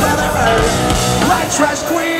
leather earth, white trash queen.